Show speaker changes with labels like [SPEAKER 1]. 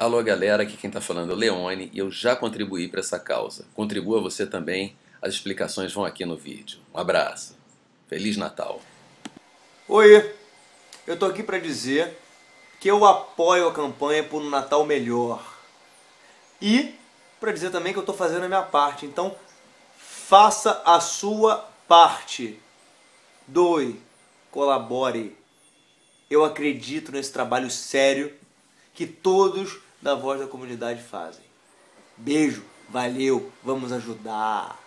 [SPEAKER 1] Alô galera, aqui quem está falando é o Leone e eu já contribuí para essa causa. Contribua você também, as explicações vão aqui no vídeo. Um abraço, Feliz Natal!
[SPEAKER 2] Oi, eu tô aqui para dizer que eu apoio a campanha por um Natal melhor e para dizer também que eu estou fazendo a minha parte. Então, faça a sua parte. Doe, colabore. Eu acredito nesse trabalho sério que todos da voz da comunidade fazem. Beijo, valeu, vamos ajudar.